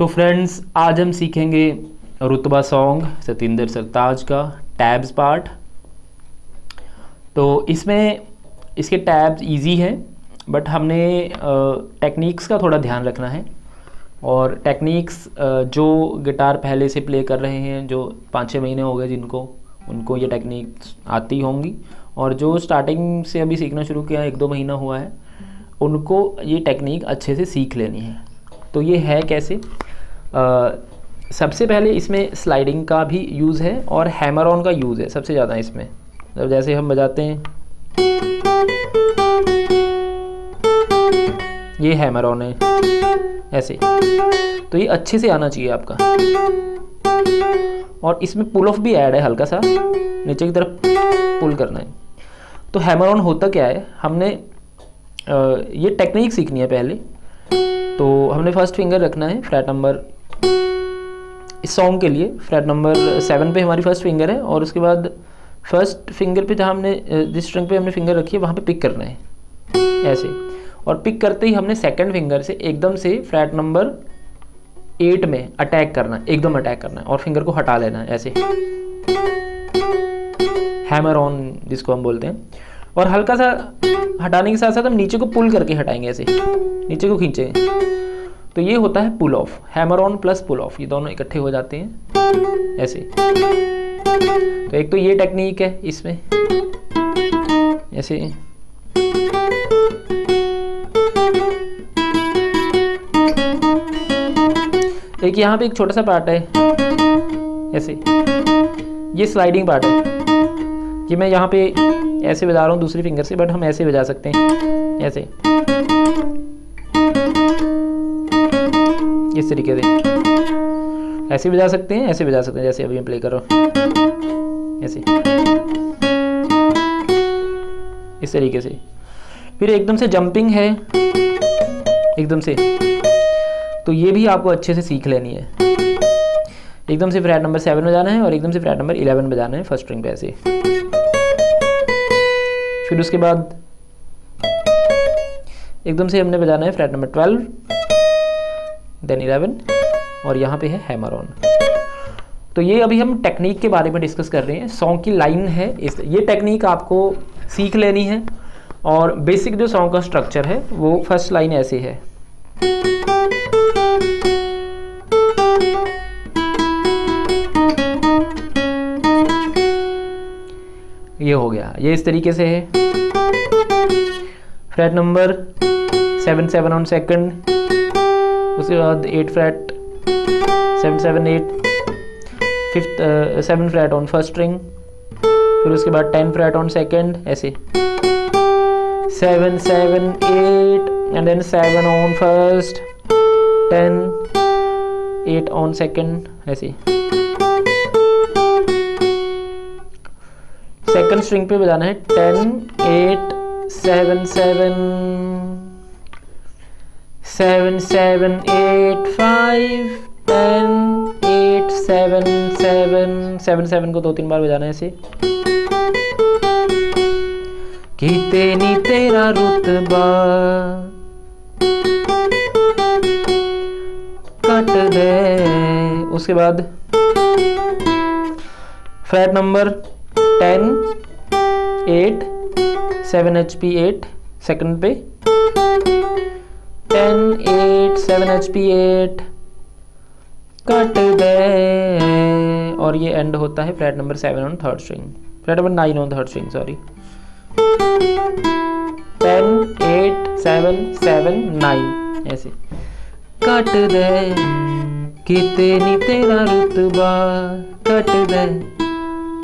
तो फ्रेंड्स आज हम सीखेंगे रुतबा सॉन्ग सतिंदर सरताज का टैब्स पार्ट तो इसमें, इसके टैब्स इजी हैं बट हमने टेक्निक्स का थोड़ा ध्यान रखना है। और टेक्निक्स जो गिटार पहले से प्ले कर रहे हैं, जो पाँच छः महीने हो गए जिनको, उनको ये टेक्निक्स आती होंगी। और जो स्टार्टिंग से अभी सीखना शुरू किया एक दो महीना हुआ है, उनको ये टेक्निक अच्छे से सीख लेनी है। तो ये है कैसे? सबसे पहले इसमें स्लाइडिंग का भी यूज़ है और हैमर ऑन का यूज़ है, सबसे ज़्यादा इसमें। जब जैसे हम बजाते हैं। ये हैमर ऑन है, ऐसे। तो ये अच्छे से आना चाहिए आपका। और इसमें पुल ऑफ़ भी ऐड है, हल्का सा। नीचे की तरफ़ पुल करना है। तो हैमर ऑन होता क्या है? हमने ये टेक्निक सीखनी है पहले। तो हमने फ़र्स्ट फिंगर रखना है फ्लैट नंबर इस सॉन्ग के लिए। फ्लैट नंबर सेवन पे हमारी फ़र्स्ट फिंगर है और उसके बाद फ़र्स्ट फिंगर पे जहाँ हमने जिस स्ट्रिंग पे हमने फिंगर रखी है, वहाँ पे पिक करना है। ऐसे। और पिक करते ही हमने सेकंड फिंगर से एकदम से फ्लैट नंबर एट में अटैक करना, एकदम अटैक करना है और फिंगर को हटा लेना है ऐसे। हैमर ऑन जिसको हम बोलते हैं। और हल्का सा हटाने के साथ साथ हम नीचे को पुल करके हटाएँगे, ऐसे। नीचे को खींचेंगे तो ये होता है pull off hammer on plus pull off ये दोनों इकट्ठे हो जाते हैं, ऐसे। तो एक तो ये टेक्निक है इसमें, ऐसे। एक यहाँ पे एक छोटा सा पार्ट है, ऐसे। ये स्लाइडिंग पार्ट है, कि मैं यहाँ पे ऐसे बजा रहा हूँ दूसरी फिंगर से बट हम ऐसे बजा सकते हैं, ऐसे। इस तरीके से। ऐसे बजा सकते हैं, ऐसे बजा सकते हैं, जैसे अभी प्ले कर ऐसे। इस तरीके से। फिर एकदम से जंपिंग है। एकदम से। तो ये भी आपको अच्छे से सीख लेनी है। एकदम से फ्लैट नंबर सेवन बजाना है और एकदम से फ्लैट नंबर इलेवन बजाना है फ़र्स्ट स्ट्रिंग पे ऐसे। फिर उसके बाद एकदम से हमने बजाना है flat number twelve then eleven और यहाँ पे है हैमर ऑन तो ये अभी हम टेक्निक के बारे में डिस्कस कर रहे हैं। सॉन्ग की लाइन है इस ये टेक्निक आपको सीख लेनी है, और बेसिक जो सॉन्ग का स्ट्रक्चर है, वो फ़र्स्ट लाइन ऐसी है। ये हो गया। ये इस तरीके से है। Flat number seven seven on second उसके बाद eight flat seven seven eight fifth seven flat on first string फिर उसके बाद टेन फ्लैट ऑन सेकंड ऐसे। Seven seven eight and then seven on first ten eight on second ऐसे। Second string पे बजाना है ten eight seven seven seven seven eight five ten eight seven seven seven seven को दो तीन बार बजाना है ऐसे कीते नी तेरा रुतबा, कट दे। उसके बाद flat number ten eight seven H P at second पे। Ten eight seven H P eight cut दे और ये एंड होता है flat number seven on third string flat number nine on third string sorry ten eight seven seven nine ऐसे। Cut दे कितनी तेरा रुतबा। कट दे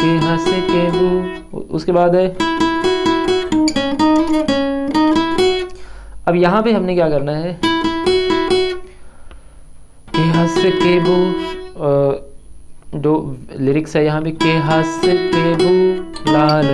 के हंस के बू उसके बाद है? अब यहाँ पे हमने क्या करना है? के हंस के बू जो लिरिक्स है यहाँ पे के हंस के लाल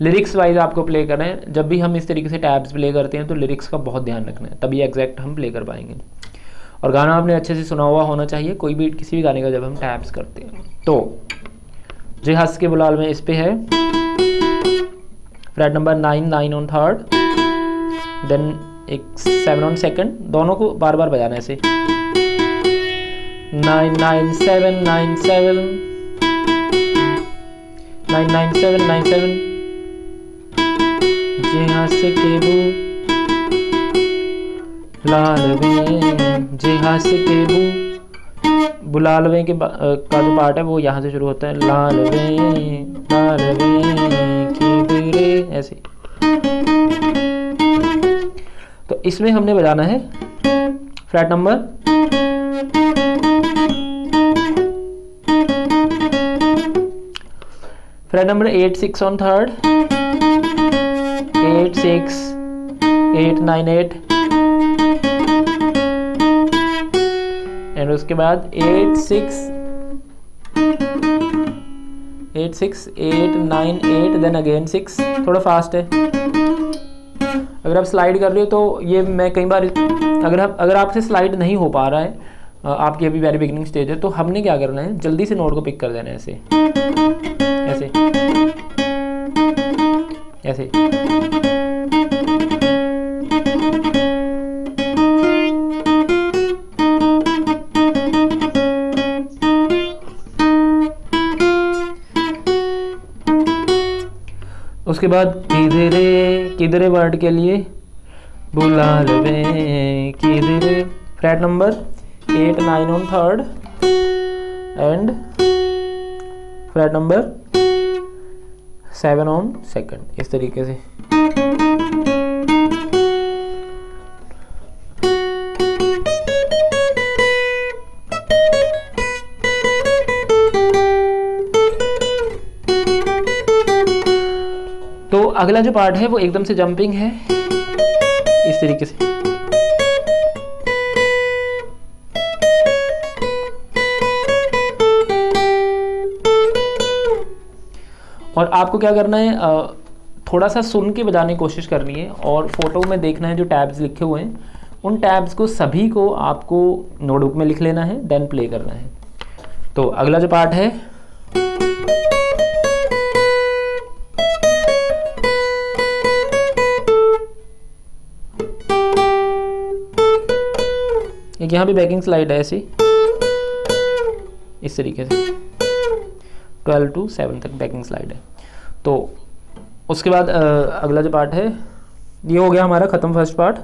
लिरिक्स वाइज आपको प्ले करें जब भी हम इस तरीके से टैब्स प्ले करते हैं तो लिरिक्स का बहुत ध्यान रखना है। तभी एग्जैक्ट हम प्ले कर पाएँगे। और गाना आपने अच्छे से सुना हुआ होना चाहिए, कोई भी किसी भी गाने का जब हम टैब्स करते हैं। तो जे हंस के बुलाल में इस पे है। Flat number nine nine on third then एक सेवन ऑन सेकंड दोनों को बार बार बजाना ऐसे nine nine seven nine seven nine nine seven nine seven जे हंस के बू लालवे जे हास के बू बुलालवे के का जो पार्ट है वो यहाँ से शुरू होता है। लालवे लालवे इसमें हमने बजाना है flat number. Flat number eight six on third eight six eight nine eight and उसके बाद eight six eight six eight nine eight then again six थोड़ा फास्ट है। अगर आप स्लाइड कर रहे हो तो ये मैं कई बार अगर आप अगर आपसे स्लाइड नहीं हो पा रहा है आपकी अभी वेरी बिगनिंग स्टेज है तो हमने क्या करना है? जल्दी से नोट को पिक कर देना है ऐसे। ऐसे। ऐसे। उसके बाद किधरे किधरे वर्ड के लिए बुला लवे किधरे। Flat number eight nine on third and flat number seven on second इस तरीके से। अगला जो पार्ट है, वो एकदम से जंपिंग है। इस तरीके से। और आपको क्या करना है थोड़ा सा सुन के बजाने की कोशिश करनी है और फ़ोटो में देखना है जो टैब्स लिखे हुए हैं। उन टैब्स को सभी को आपको नोटबुक में लिख लेना है देन प्ले करना है। तो अगला जो पार्ट है एक यहाँ भी बैकिंग स्लाइड है ऐसी। इस तरीके से। ट्वेल्व टू सेवन तक बैकिंग स्लाइड है। तो उसके बाद आ, अगला जो पार्ट है ये हो गया हमारा ख़त्म first part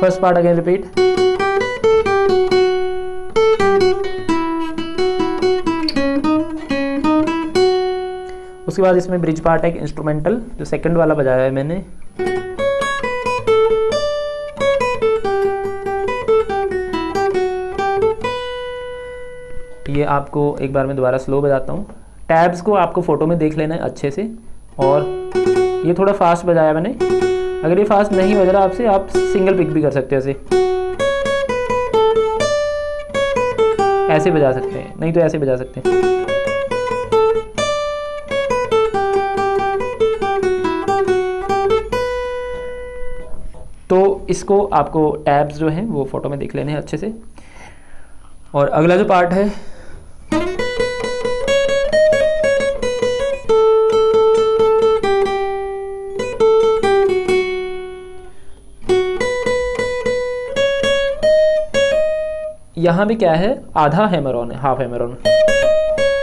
first part again repeat उसके बाद इसमें ब्रिज पार्ट है इंस्ट्रूमेंटल जो सेकंड वाला बजाया है मैंने। ये आपको एक बार मैं दोबारा स्लो बजाता हूँ। टैब्स को आपको फ़ोटो में देख लेना है अच्छे से, और ये थोड़ा फास्ट बजाया मैंने। अगर ये फास्ट नहीं बज रहा आपसे, आप सिंगल पिक भी कर सकते हैं ऐसे। ऐसे बजा सकते हैं, नहीं तो ऐसे बजा सकते हैं। तो इसको आपको टैब्स जो हैं, वो फ़ोटो में देख लेने हैं अच्छे से। और अगला जो पार्ट है, यहाँ भी क्या है? आधा हैमर ऑन है हाफ़ हैमर ऑन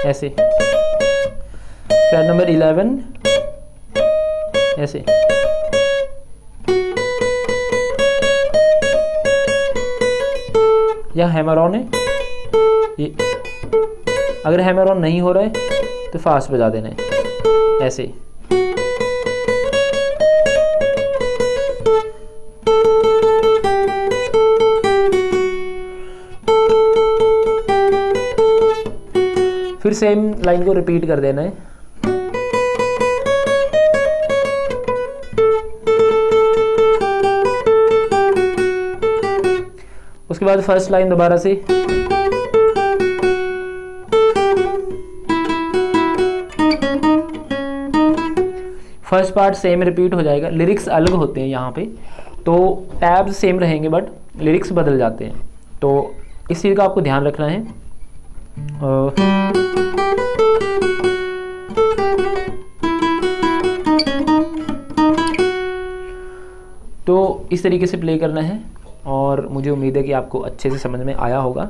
ऐसे। फ्लैट नंबर इलेवन ऐसे। या हैमर ऑन है? ये अगर हैमर ऑन नहीं हो रहा है तो फास्ट बजा देना है। ऐसे। फिर सेम लाइन को रिपीट कर देना है। उसके बाद फ़र्स्ट लाइन दोबारा से। फ़र्स्ट पार्ट सेम रिपीट हो जाएगा। लिरिक्स अलग होते हैं यहाँ पे। तो टैब्स सेम रहेंगे बट लिरिक्स बदल जाते हैं। तो इस चीज़ का आपको ध्यान रखना है। तो इस तरीके से प्ले करना है। और मुझे उम्मीद है कि आपको अच्छे से समझ में आया होगा।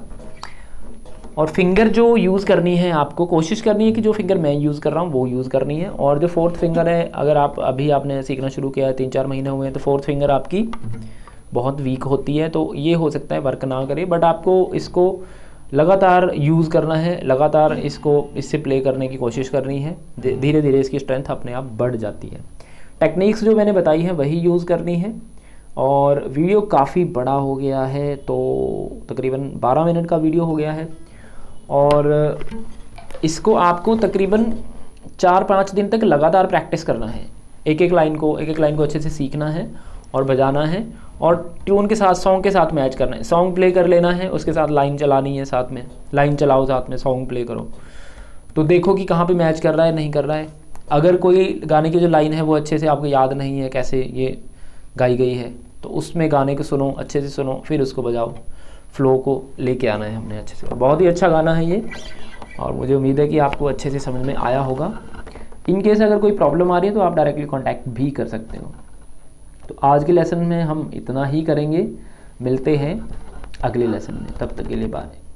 और फिंगर जो यूज़ करनी है आपको, कोशिश करनी है कि जो फिंगर मैं यूज़ कर रहा हूँ, वो यूज़ करनी है। और जो फोर्थ फिंगर है, अगर आप अभी आपने सीखना शुरू किया है तीन चार महीने हुए हैं तो फोर्थ फिंगर आपकी बहुत वीक होती है तो ये हो सकता है वर्क ना करे। बट आपको इसको लगातार यूज़ करना है, लगातार इसको, इससे प्ले करने की कोशिश करनी है। धीरे धीरे इसकी स्ट्रेंथ अपने आप बढ़ जाती है। टेक्निक्स जो मैंने बताई हैं, वही यूज़ करनी है। और वीडियो काफ़ी बड़ा हो गया है तो तकरीबन 12 मिनट का वीडियो हो गया है। और इसको आपको तकरीबन चार पाँच दिन तक लगातार प्रैक्टिस करना है। एक एक लाइन को एक एक लाइन को अच्छे से सीखना है और बजाना है और ट्यून के साथ, सॉन्ग के साथ मैच करना है। सॉन्ग प्ले कर लेना है, उसके साथ लाइन चलानी है साथ में। लाइन चलाओ साथ में, सॉन्ग प्ले करो। तो देखो कि कहाँ पे मैच कर रहा है, नहीं कर रहा है। अगर कोई गाने की जो लाइन है, वो अच्छे से आपको याद नहीं है, कैसे ये गाई गई है। तो उसमें गाने को सुनो, अच्छे से सुनो, फिर उसको बजाओ। फ्लो को लेके आना है हमने अच्छे से। बहुत ही अच्छा गाना है ये। और मुझे उम्मीद है कि आपको अच्छे से समझ में आया होगा। इन केस अगर कोई प्रॉब्लम आ रही है तो आप डायरेक्टली कॉन्टैक्ट भी कर सकते हो। तो आज के लेसन में हम इतना ही करेंगे। मिलते हैं अगले लेसन में। तब तक के लिए बाय